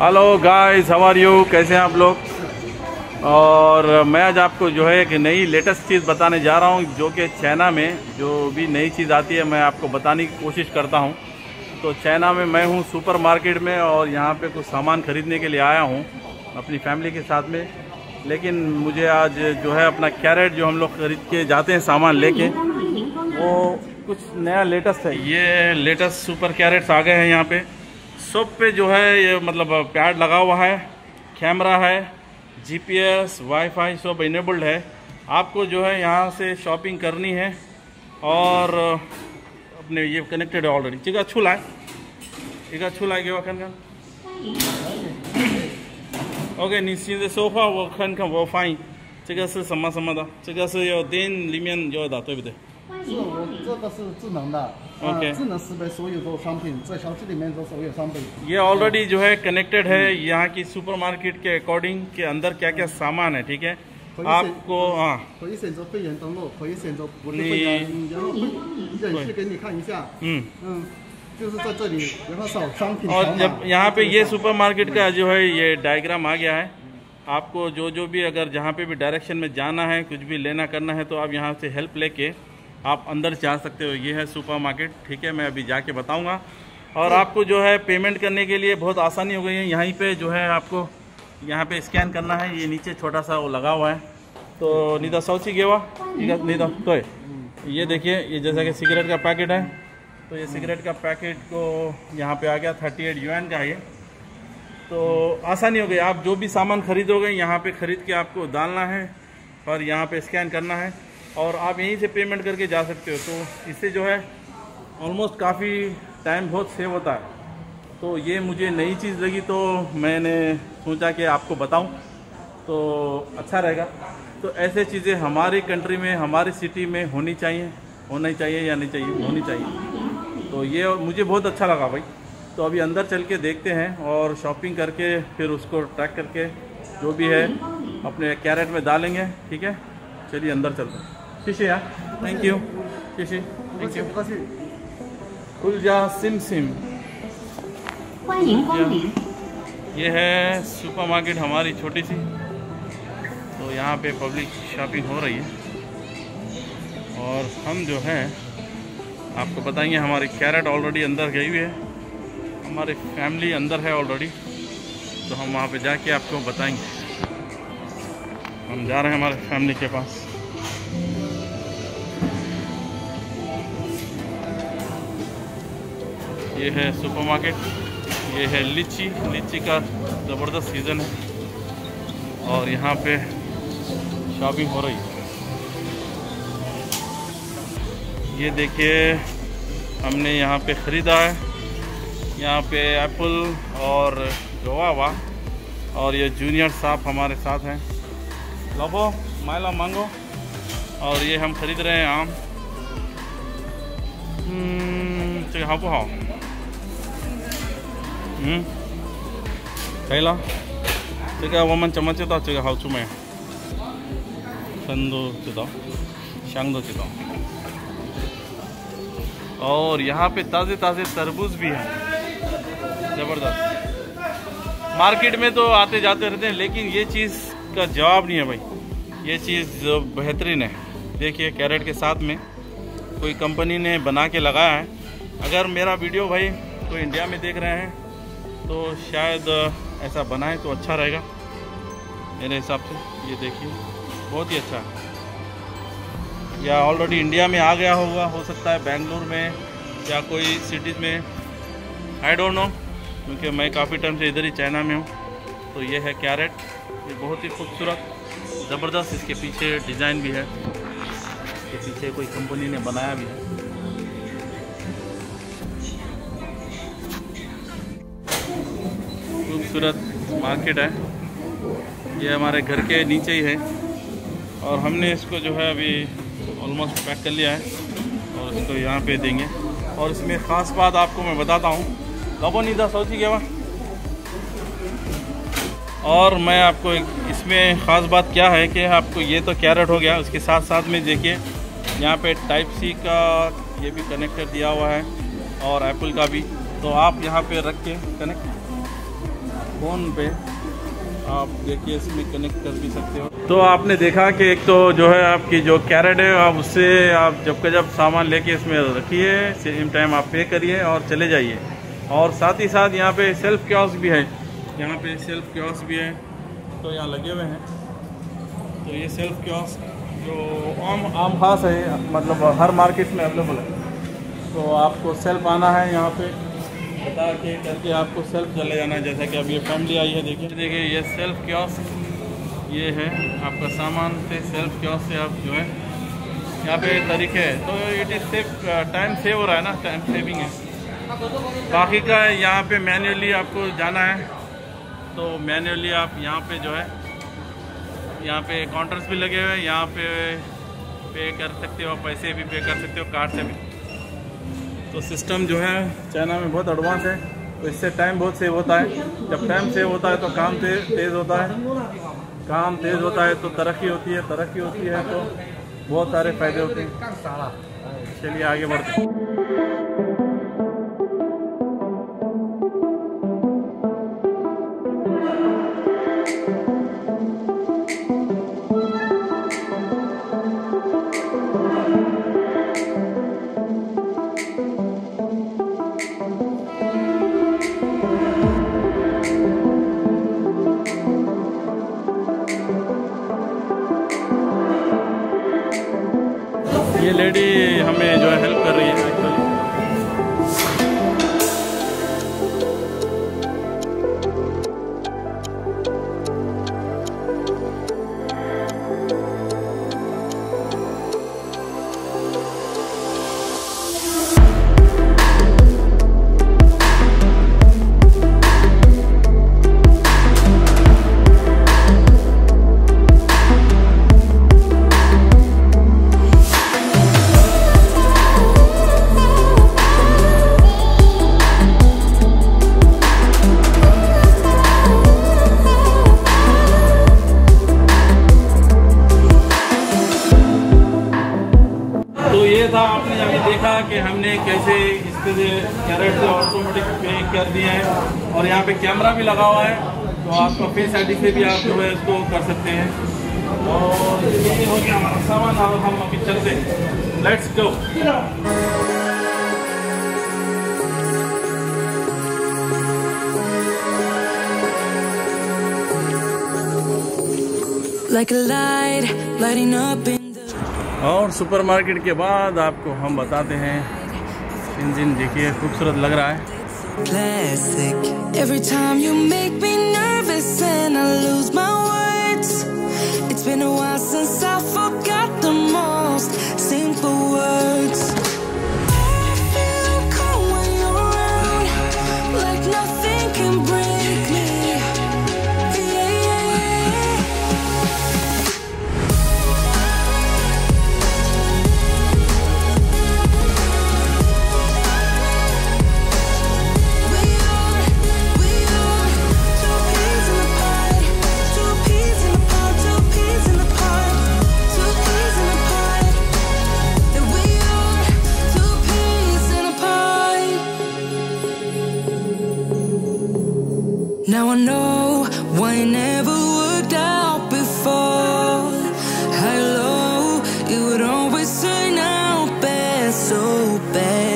Hello guys how are you कैसे हैं आप लोग? और मैं आज आपको जो है एक नई लेटेस्ट चीज़ बताने जा रहा हूँ, जो कि चाइना में जो भी नई चीज़ आती है, मैं आपको बताने की कोशिश करता हूँ। तो चाइना में मैं हूँ सुपर मार्केट में और यहाँ पे कुछ सामान खरीदने के लिए आया हूँ, अपनी फैमिली के साथ में। लेकिन मुझे आज जो है अपना कैरेट जो हम लोग खरीद के जाते हैं सामान लेके, वो कुछ नया लेटेस्ट है। ये लेटेस्ट सुपर कैरेट्स आ गए हैं यहाँ पे। सब पे जो है ये मतलब पैड लगा हुआ है कैमरा है जीपीएस वाईफाई सब इनेबल्ड है आपको जो है यहाँ से शॉपिंग करनी है और अपने ये कनेक्टेड है ऑलरेडी चिका छुला है चिका छुला है क्या kan OK，你现在说话我看看我翻译，这个是什么什么的？这个是有电里面有的，对不对？ 是我这个是智能的， OK 呃智能识别所有的商品，在超市里面的所有商品。 ये ऑलरेडी जो है कनेक्टेड है यहाँ की सुपरमार्केट के अकॉर्डिंग के अंदर क्या क्या सामान है ठीक है可以选 आपको हाँ 可以选择会员登录，可以选择不是你会员，然后演示给你看一下， हम्म 嗯，就是在这里，然后扫商品条 और 码 जब यहाँ पे ये सुपरमार्केट का जो है ये डायग्राम आ गया है आपको जो जो भी अगर जहाँ पे भी डायरेक्शन में जाना है कुछ भी लेना करना है तो आप यहाँ से हेल्प लेके आप अंदर जा सकते हो। ये है सुपरमार्केट, ठीक है, मैं अभी जाके बताऊँगा। और आपको जो है पेमेंट करने के लिए बहुत आसानी हो गई है। यहीं पे जो है आपको, यहाँ पे स्कैन करना है। ये नीचे छोटा सा वो लगा हुआ है। तो निदा सौची गेवा? निदा तो ये देखिए, ये जैसा कि सिगरेट का पैकेट है। तो ये सिगरेट का पैकेट को यहाँ पे आ गया, थर्टी एट का ये। तो आसानी हो गई। आप जो भी सामान खरीदोगे, यहाँ पे खरीद के आपको डालना है और यहाँ पे स्कैन करना है। और आप यहीं से पेमेंट करके जा सकते हो। तो इससे जो है ऑलमोस्ट काफ़ी टाइम बहुत सेव होता है। तो ये मुझे नई चीज़ लगी तो मैंने सोचा कि आपको बताऊँ। तो अच्छा रहेगा। तो ऐसे चीज़ें हमारी कंट्री में, हमारी सिटी में होनी चाहिए। होनी चाहिए या नहीं चाहिए, होनी चाहिए। तो ये मुझे बहुत अच्छा लगा भाई। तो अभी अंदर चल के देखते हैं और शॉपिंग करके, फिर उसको ट्रैक करके, जो भी है, अपने कैरेट में डालेंगे, ठीक है? चलिए अंदर चलते हैं। शीशी यार थैंक यू शीशी 不客 थैंक 气 यू 不客气。 कुलजा सिम सिम 欢迎光临。 ये है सुपरमार्केट हमारी छोटी सी तो यहाँ पे पब्लिक शॉपिंग हो रही है और हम जो है आपको बताएंगे हमारी कैरेट ऑलरेडी अंदर गई हुई है हमारी फैमिली अंदर है ऑलरेडी तो हम वहाँ पे जाके आपको बताएंगे हम जा रहे हैं हमारे फैमिली के पास ये है सुपरमार्केट ये है लीची लीची का ज़बरदस्त सीज़न है और यहाँ पे शॉपिंग हो रही है ये देखिए हमने यहाँ पे ख़रीदा है यहाँ पे एप्पल और जोवावा और ये जूनियर साहब हमारे साथ हैं लबो माइला मांगो और ये हम ख़रीद रहे हैं आम हम्म, 这个好不好？ खायला 제가 원만 점만 찌다 제가 하우 주매 선도 찌다 शांगदो 찌다 और यहाँ पे ताज़े ताज़े तरबूज भी हैं। ज़बरदस्त। मार्केट में तो आते जाते रहते हैं, लेकिन ये चीज़ का जवाब नहीं है भाई। ये चीज़ बेहतरीन है। देखिए, कैरेट के साथ में कोई कंपनी ने बना के लगाया है। अगर मेरा वीडियो भाई कोई इंडिया में देख रहे हैं तो शायद ऐसा बनाए तो अच्छा रहेगा। मेरे हिसाब से ये देखिए, बहुत ही अच्छा। है या ऑलरेडी इंडिया में आ गया होगा, हो सकता है बेंगलुरु में या कोई सिटीज़ में। आई डोंट नो क्योंकि मैं काफ़ी टाइम से इधर ही चाइना में हूँ। तो ये है कैरेट ये बहुत ही खूबसूरत, ज़बरदस्त। इसके पीछे डिज़ाइन भी है। इसके पीछे कोई कंपनी ने बनाया भी है। खूबसूरत मार्केट है। ये हमारे घर के नीचे ही है। और हमने इसको जो है अभी ऑलमोस्ट पैक कर लिया है। और इसको यहाँ पे देंगे। और इसमें ख़ास बात आपको मैं बताता हूँ। लबो नीदा सोची गया और मैं आपको इसमें ख़ास बात क्या है कि आपको ये तो कैरेट हो गया। उसके साथ साथ में देखिए, यहाँ पे टाइप सी का ये भी कनेक्टर दिया हुआ है। और एप्पल का भी। तो आप यहाँ पे रख के कनेक्ट फ़ोन पे आप देखिए, इसमें कनेक्ट कर भी सकते हो। तो आपने देखा कि एक तो जो है आपकी जो कैरेट है, आप उससे आप जब का जब सामान लेके इसमें रखिए सेम टाइम आप पे करिए और चले जाइए। और साथ ही साथ यहाँ पे सेल्फ क्योस भी है। यहाँ पे सेल्फ क्योस भी है। तो यहाँ लगे हुए हैं। तो ये सेल्फ क्योस जो आम आम खास है मतलब हर मार्केट में अवेलेबल है। तो आपको सेल्फ आना है यहाँ पे। बता के करके आपको सेल्फ चले जाना है, जैसा कि अब ये फैमिली आई है, देखिए। देखिए, ये सेल्फ क्योस ये है आपका सामान से सेल्फ क्योस से आप जो है, यहाँ पे तरीके है। तो it is safe time save हो रहा है ना टाइम सेविंग है। बाकी का यहाँ पे मैन्युअली आपको जाना है। तो मैन्युअली आप यहाँ पे जो है, यहाँ पे काउंटर्स भी लगे हुए हैं, यहाँ पे पे कर सकते हो, पैसे भी पे कर सकते हो कार्ड से भी। तो सिस्टम जो है चाइना में बहुत एडवांस है तो इससे टाइम बहुत सेव होता है। जब टाइम सेव होता है तो काम तेज तेज़ होता है। काम तेज़ होता है तो तरक्की होती है, तरक्की होती है तो बहुत सारे फ़ायदे होते हैं। चलिए आगे बढ़ते हैं। कि हमने कैसे इसके कैरेट से ऑटोमेटिक पे कर दिया है और यहाँ पे कैमरा भी लगा हुआ है तो आपका फेस आईडी से भी आप जो है इसको कर सकते हैं। और ये हो गया हमारा सामान और हम अभी चलते हैं। Let's go like a light lighting up in और सुपरमार्केट के बाद आपको हम बताते हैं इंजन देखिए खूबसूरत लग रहा है classic. Every time you make me nervous and I lose my words. It's been a while since I forgot the most Now I know why it never worked out before. Low, it would always turn out bad, so bad.